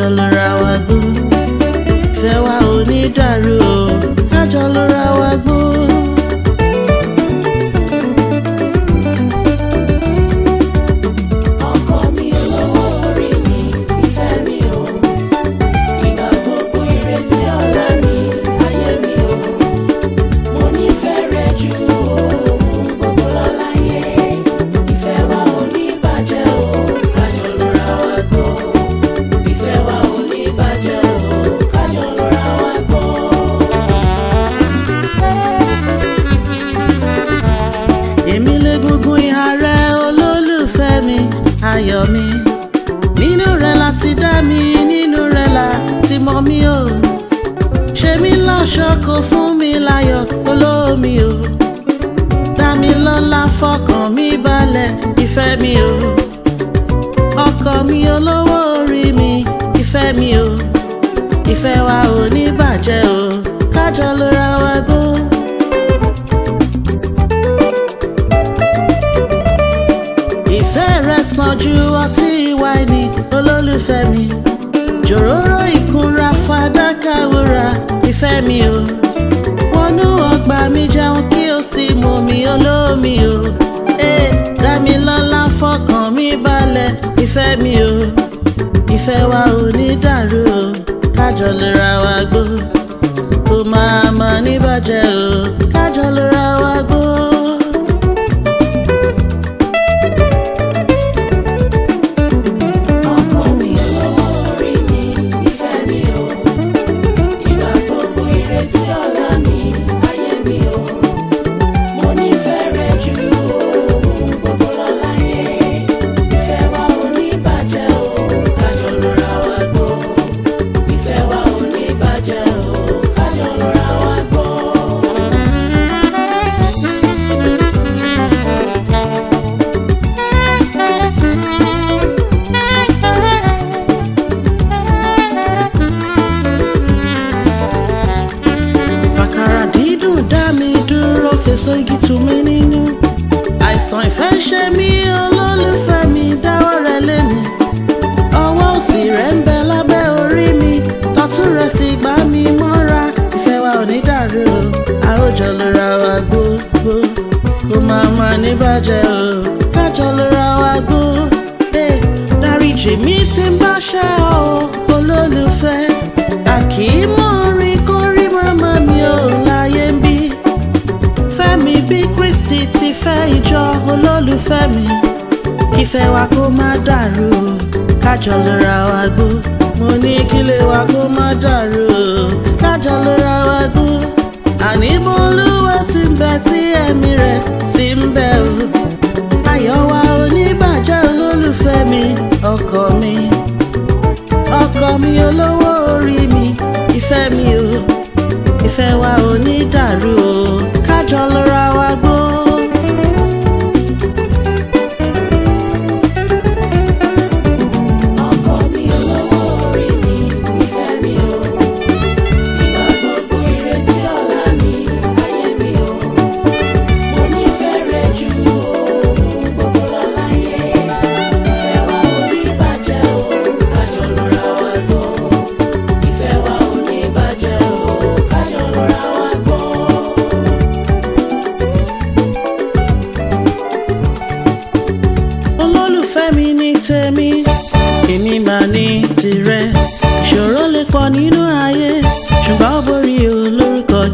angel ayọ̀ mi nínú rẹ̀ la ti dá mi nínú rẹ̀ la ti mọ̀ mí o ṣe mí lọ́ṣọ́ kó fún mi láyọ̀ olómi o dá mi lọ́lá fọkàn mi balẹ̀ ìfẹ́ mi o ọkọ mi olówó orí mi ìfẹ́ mi o. fẹ́ mi jòróró ìkunra fàdákà wúrà ìfẹ́ mi o wọnú ọgbà mi jẹun kí o sì mú mi olómi o ee eh, dámilọ́lá fọkàn mi balẹ̀ ìfẹ́ mi o ìfẹ́ wa ò ní dàrú o kájọ lè ra wa gbó kó máa mọ níbàjẹ́ o. ṣe mí olólùfẹ́ mi dáwọ́ rẹ lé mi ọwọ́ òsì rẹ ń bẹ lábẹ́ orí mi tọ́tún rẹ sì gbá mi mọ́ra ìfẹ́ wa ò ní dàrú o a ó wa gbogbo kó máa máa ní bàjẹ́ o. olólùfẹ́ mi ìfẹ́ wa kó má dàrú kájọ lọ́ra wa gbó mo ní kílé wa kó má dàrú kájọ lọ́ra wa gbó àní bọ́lúwa ti ń bẹ tí.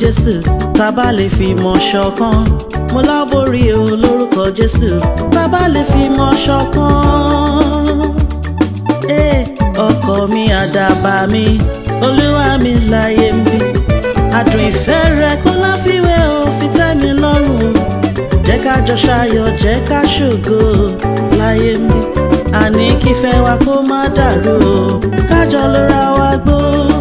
jésù tábà lè fi mọ̀ ṣọ̀kan mo láborí o lórúkọ jésù tábà lè fi mọ̀ ṣọ̀kan. ọkọ mi àdàbà mi olúwa mi láyé mi àdùn ìfẹ́ rẹ kó láfiwé o fi tẹ́ mi lọ́rùn jẹ́ ká jọ ṣayọ̀ jẹ́ ká ṣògo láyé mi àní kífẹ́ wa kó má dàrú o kájọ lóra wa gbó.